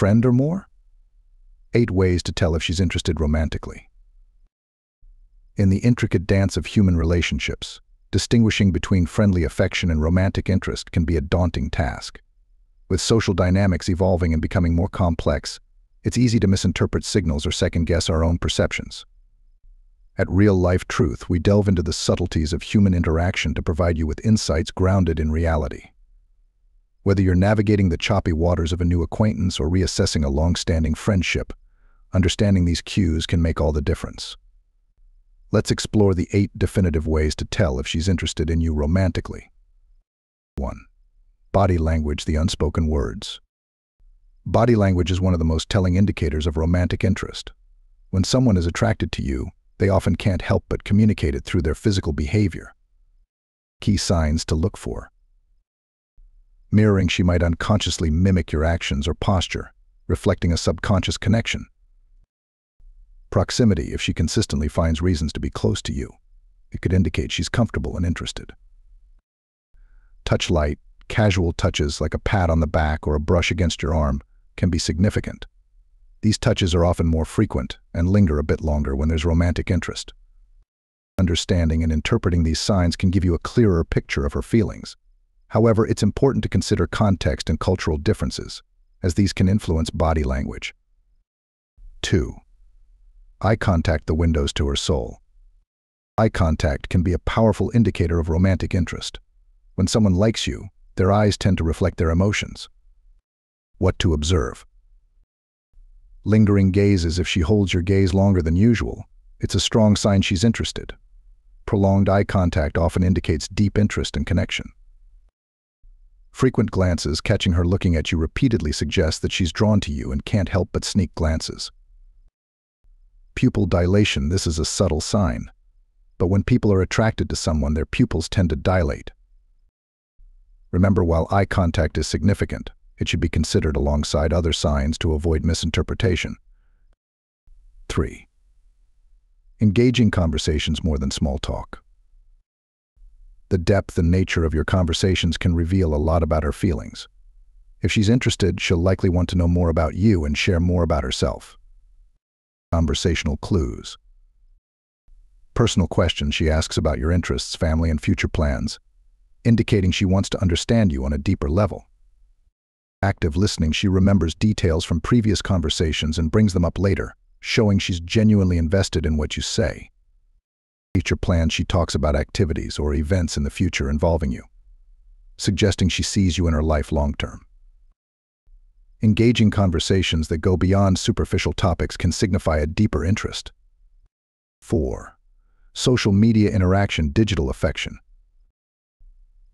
friend or more? 8 ways to tell if she's interested romantically. In the intricate dance of human relationships, distinguishing between friendly affection and romantic interest can be a daunting task. With social dynamics evolving and becoming more complex, it's easy to misinterpret signals or second-guess our own perceptions. At Real Life Truth, we delve into the subtleties of human interaction to provide you with insights grounded in reality. Whether you're navigating the choppy waters of a new acquaintance or reassessing a long-standing friendship, understanding these cues can make all the difference. Let's explore the eight definitive ways to tell if she's interested in you romantically. 1. Body language, the unspoken words. Body language is one of the most telling indicators of romantic interest. When someone is attracted to you, they often can't help but communicate it through their physical behavior. Key signs to look for. Mirroring, she might unconsciously mimic your actions or posture, reflecting a subconscious connection. Proximity, if she consistently finds reasons to be close to you. It could indicate she's comfortable and interested. Touch light, casual touches like a pat on the back or a brush against your arm can be significant. These touches are often more frequent and linger a bit longer when there's romantic interest. Understanding and interpreting these signs can give you a clearer picture of her feelings. However, it's important to consider context and cultural differences, as these can influence body language. 2. Eye contact the windows to her soul. Eye contact can be a powerful indicator of romantic interest. When someone likes you, their eyes tend to reflect their emotions. What to observe? Lingering gazes if she holds your gaze longer than usual. It's a strong sign she's interested. Prolonged eye contact often indicates deep interest and connection. Frequent glances catching her looking at you repeatedly suggest that she's drawn to you and can't help but sneak glances. Pupil dilation, this is a subtle sign. But when people are attracted to someone, their pupils tend to dilate. Remember, while eye contact is significant, it should be considered alongside other signs to avoid misinterpretation. 3. Engaging conversations more than small talk. The depth and nature of your conversations can reveal a lot about her feelings. If she's interested, she'll likely want to know more about you and share more about herself. Conversational clues. Personal questions she asks about your interests, family, and future plans, indicating she wants to understand you on a deeper level. Active listening, she remembers details from previous conversations and brings them up later, showing she's genuinely invested in what you say future plans she talks about activities or events in the future involving you, suggesting she sees you in her life long term. Engaging conversations that go beyond superficial topics can signify a deeper interest. 4. Social media interaction digital affection.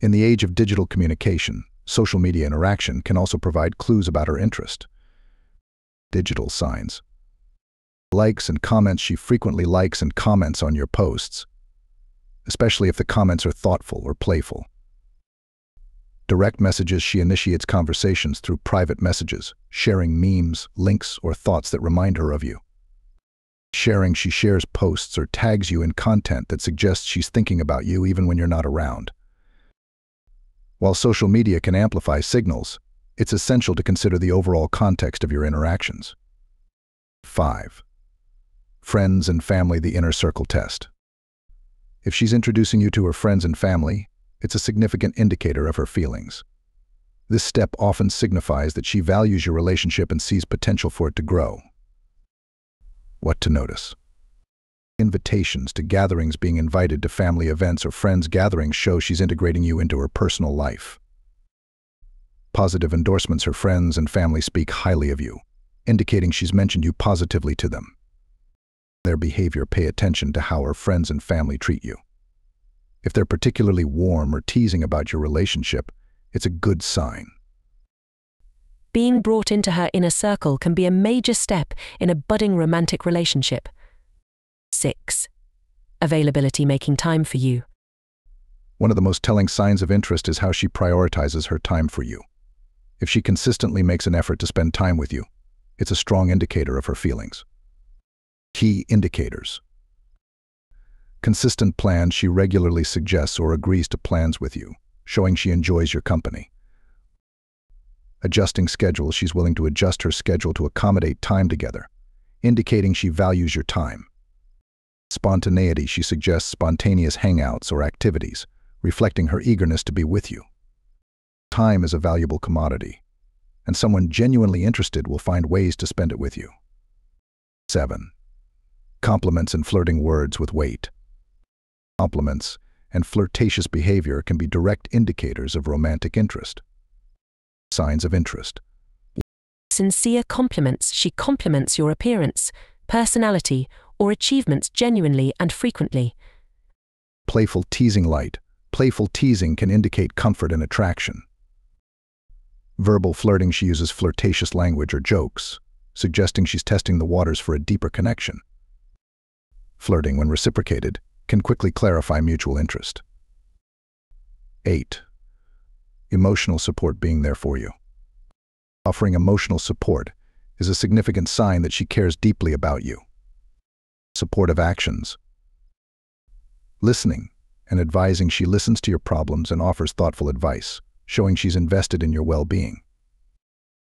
In the age of digital communication, social media interaction can also provide clues about her interest. Digital signs likes and comments she frequently likes and comments on your posts, especially if the comments are thoughtful or playful. Direct messages she initiates conversations through private messages, sharing memes, links, or thoughts that remind her of you. Sharing she shares posts or tags you in content that suggests she's thinking about you even when you're not around. While social media can amplify signals, it's essential to consider the overall context of your interactions. 5 friends and family the inner circle test. If she's introducing you to her friends and family, it's a significant indicator of her feelings. This step often signifies that she values your relationship and sees potential for it to grow. What to notice? Invitations to gatherings being invited to family events or friends gatherings show she's integrating you into her personal life. Positive endorsements her friends and family speak highly of you, indicating she's mentioned you positively to them their behavior pay attention to how her friends and family treat you. If they're particularly warm or teasing about your relationship, it's a good sign. Being brought into her inner circle can be a major step in a budding romantic relationship. 6. Availability making time for you. One of the most telling signs of interest is how she prioritizes her time for you. If she consistently makes an effort to spend time with you, it's a strong indicator of her feelings. Key indicators. Consistent plans she regularly suggests or agrees to plans with you, showing she enjoys your company. Adjusting schedules, she's willing to adjust her schedule to accommodate time together, indicating she values your time. Spontaneity, she suggests spontaneous hangouts or activities, reflecting her eagerness to be with you. Time is a valuable commodity, and someone genuinely interested will find ways to spend it with you. 7. Compliments and flirting words with weight. Compliments and flirtatious behavior can be direct indicators of romantic interest. Signs of interest. Sincere compliments. She compliments your appearance, personality, or achievements genuinely and frequently. Playful teasing light. Playful teasing can indicate comfort and attraction. Verbal flirting, she uses flirtatious language or jokes, suggesting she's testing the waters for a deeper connection. Flirting, when reciprocated, can quickly clarify mutual interest. 8. Emotional support being there for you. Offering emotional support is a significant sign that she cares deeply about you. Supportive actions. Listening and advising she listens to your problems and offers thoughtful advice, showing she's invested in your well-being.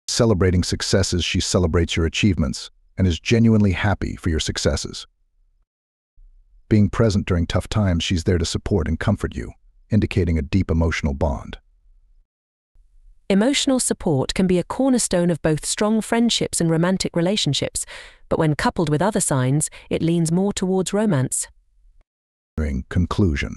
Celebrating successes, she celebrates your achievements and is genuinely happy for your successes. Being present during tough times, she's there to support and comfort you, indicating a deep emotional bond. Emotional support can be a cornerstone of both strong friendships and romantic relationships, but when coupled with other signs, it leans more towards romance. Conclusion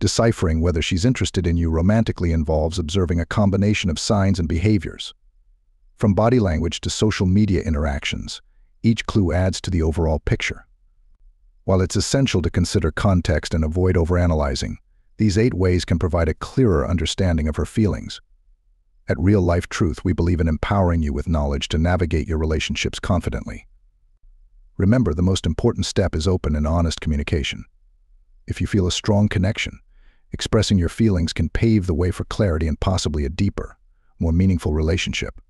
Deciphering whether she's interested in you romantically involves observing a combination of signs and behaviors. From body language to social media interactions, each clue adds to the overall picture. While it's essential to consider context and avoid overanalyzing, these eight ways can provide a clearer understanding of her feelings. At Real Life Truth, we believe in empowering you with knowledge to navigate your relationships confidently. Remember, the most important step is open and honest communication. If you feel a strong connection, expressing your feelings can pave the way for clarity and possibly a deeper, more meaningful relationship.